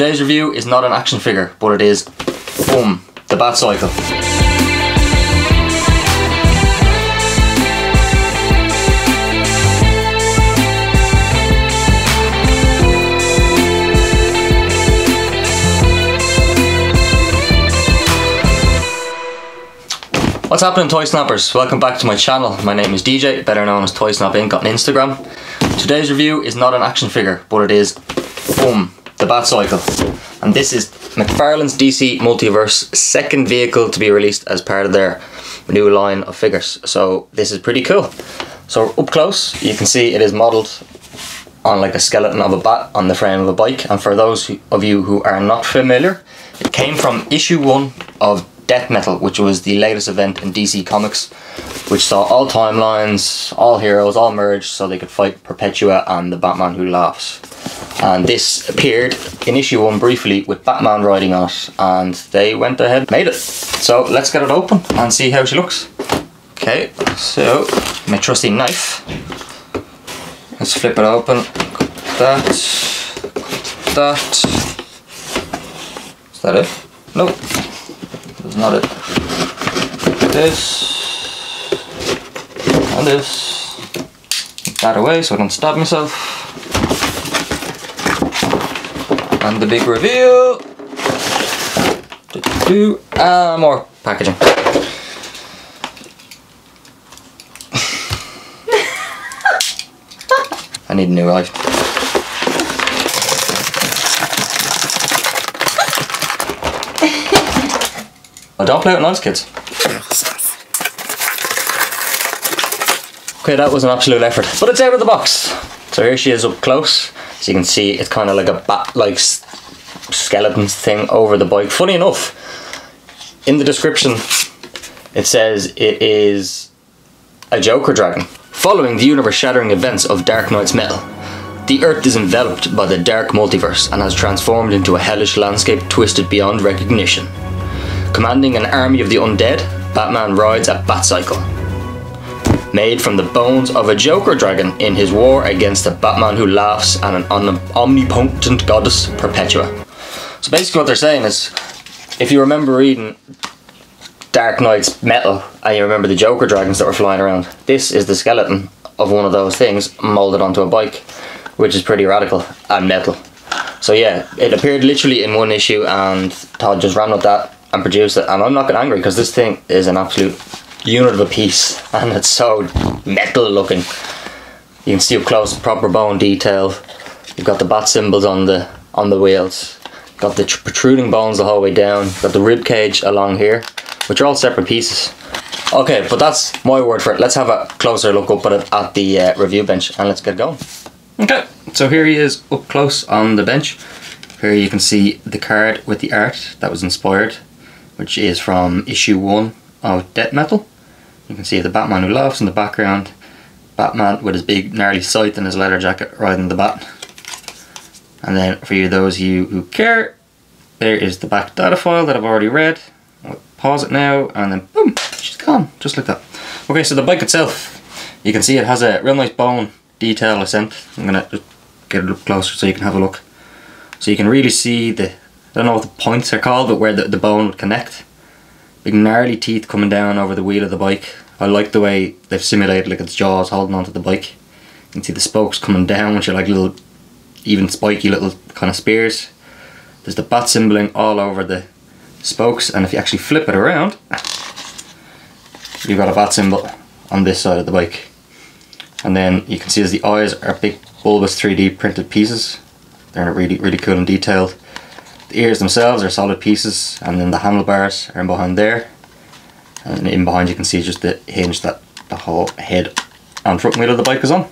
Today's review is not an action figure, but it is, boom, the Batcycle. What's happening Toy Snappers? Welcome back to my channel. My name is DJ, better known as Toy Snap Inc on Instagram. Today's review is not an action figure, but it is, boom, the Batcycle. And this is McFarlane's DC Multiverse second vehicle to be released as part of their new line of figures. So this is pretty cool. So up close, you can see it is modelled on like a skeleton of a bat on the frame of a bike. And for those of you who are not familiar, it came from issue one of Death Metal, which was the latest event in DC Comics, which saw all timelines, all heroes, all merged so they could fight Perpetua and the Batman Who Laughs. And this appeared in issue one briefly with Batman riding on it, and they went ahead made it. So let's get it open and see how she looks. Okay, so my trusty knife. Let's flip it open. That. That. Is that it? Nope. Not it. This and this. That away so I don't stab myself. And the big reveal. Do uh, more packaging. I need a new life. Well, don't play with knives, kids. Okay, that was an absolute effort, but it's out of the box. So here she is up close. So you can see it's kind of like a bat-like skeleton thing over the bike. Funny enough, in the description, it says it is a Joker dragon. Following the universe-shattering events of Dark Nights Metal, the Earth is enveloped by the dark multiverse and has transformed into a hellish landscape twisted beyond recognition. Commanding an army of the undead, Batman rides a Batcycle. Made from the bones of a Joker dragon in his war against a Batman who laughs and an omnipotent goddess, Perpetua. So basically what they're saying is, if you remember reading Dark Nights Metal and you remember the Joker dragons that were flying around, this is the skeleton of one of those things molded onto a bike, which is pretty radical and metal. So yeah, it appeared literally in one issue and Todd just ran with that and produce it and I'm not getting angry because this thing is an absolute unit of a piece and it's so metal looking. You can see up close proper bone detail. You've got the bat symbols on the on the wheels. Got the protruding bones the whole way down. Got the rib cage along here which are all separate pieces. Okay but that's my word for it. Let's have a closer look up at it at the uh, review bench and let's get going. Okay so here he is up close on the bench. Here you can see the card with the art that was inspired which is from issue 1 of Death Metal. You can see the Batman who laughs in the background. Batman with his big gnarly scythe and his leather jacket riding the bat. And then for you those of you who care, there is the back data file that I've already read. I'll pause it now and then boom, she's gone, just like that. Okay, so the bike itself, you can see it has a real nice bone detail ascent. I'm gonna get it up closer so you can have a look. So you can really see the I don't know what the points are called, but where the, the bone would connect. Big gnarly teeth coming down over the wheel of the bike. I like the way they've simulated like its jaws holding onto the bike. You can see the spokes coming down, which are like little, even spiky little kind of spears. There's the bat symboling all over the spokes, and if you actually flip it around, you've got a bat symbol on this side of the bike. And then you can see as the eyes are big bulbous 3D printed pieces. They're really, really cool and detailed. The ears themselves are solid pieces and then the handlebars are in behind there. And in behind you can see just the hinge that the whole head and front wheel of the bike is on.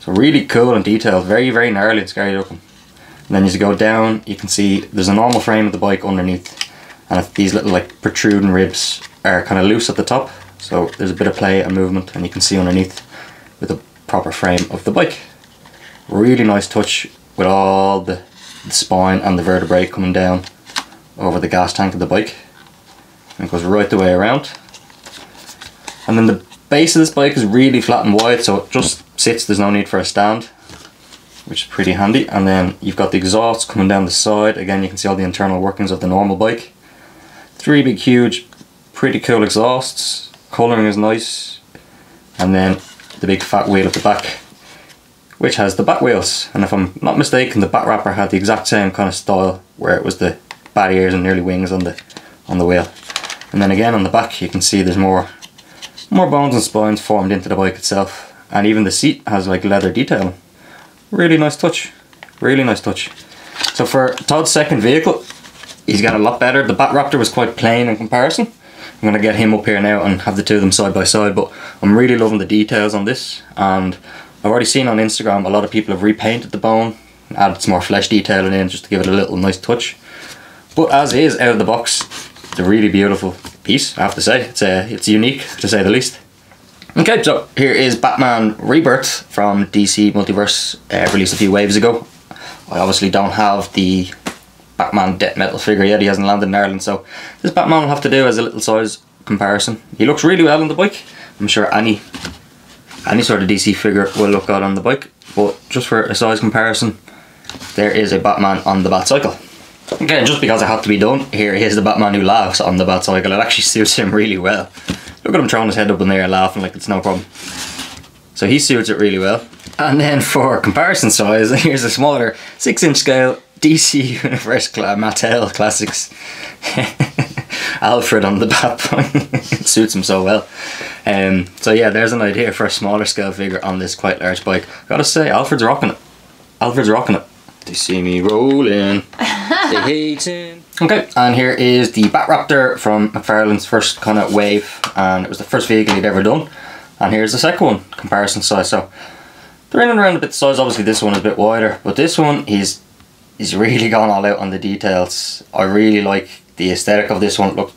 So really cool and detailed, very very gnarly and scary looking. And then as you go down you can see there's a normal frame of the bike underneath and these little like protruding ribs are kind of loose at the top so there's a bit of play and movement and you can see underneath with the proper frame of the bike. Really nice touch with all the the spine and the vertebrae coming down over the gas tank of the bike and it goes right the way around and then the base of this bike is really flat and wide so it just sits there's no need for a stand which is pretty handy. And then you've got the exhaust coming down the side. Again, you can see all the internal workings of the normal bike. Three big, huge, pretty cool exhausts. Colouring is nice. And then the big fat wheel at the back, which has the back wheels. And if I'm not mistaken, the back wrapper had the exact same kind of style where it was the bat ears and nearly wings on the on the wheel. And then again on the back you can see there's more more bones and spines formed into the bike itself. And even the seat has like leather detailing. Really nice touch. Really nice touch. So for Todd's second vehicle, he's got a lot better. The Batraptor was quite plain in comparison. I'm gonna get him up here now and have the two of them side by side, but I'm really loving the details on this. And I've already seen on Instagram a lot of people have repainted the bone, added some more flesh detailing in just to give it a little nice touch. But as is, out of the box, it's a really beautiful piece, I have to say. It's, uh, it's unique, to say the least. Okay, so here is Batman Rebirth from DC Multiverse, uh, released a few waves ago. I obviously don't have the Batman Death Metal figure yet, he hasn't landed in Ireland, so this Batman will have to do as a little size comparison. He looks really well on the bike. I'm sure any any sort of DC figure will look good on the bike, but just for a size comparison, there is a Batman on the Batcycle. Again, just because it had to be done, here is the Batman who laughs on the Batcycle. It actually suits him really well. Look at him throwing his head up in the air laughing like it's no problem. So he suits it really well. And then for comparison size, here's a smaller 6 inch scale DC Universe Mattel Classics Alfred on the Batpoint. suits him so well. Um, so yeah, there's an idea for a smaller scale figure on this quite large bike. Gotta say, Alfred's rocking it. Alfred's rocking it. They see me rolling. they hating. Okay, and here is the Batraptor from McFarlane's first kind of wave, and it was the first vehicle he'd ever done. And here's the second one, comparison size. So they're in and around a bit the size. Obviously, this one is a bit wider, but this one he's he's really gone all out on the details. I really like the aesthetic of this one. Look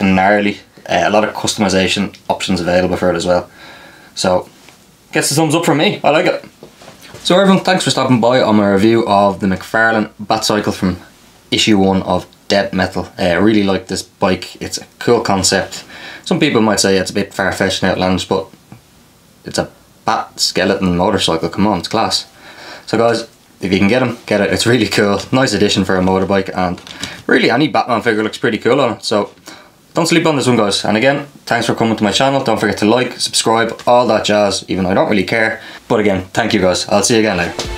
gnarly. Uh, a lot of customization options available for it as well. So gets the thumbs up from me. I like it. So everyone, thanks for stopping by on my review of the McFarlane Batcycle from issue 1 of Dead Metal. Uh, I really like this bike, it's a cool concept. Some people might say it's a bit far-fetched and outlandish, but it's a bat skeleton motorcycle, come on, it's class. So guys, if you can get them, get it, it's really cool. Nice addition for a motorbike and really any Batman figure looks pretty cool on it. So don't sleep on this one guys. And again, thanks for coming to my channel. Don't forget to like, subscribe, all that jazz, even though I don't really care. But again, thank you guys. I'll see you again later.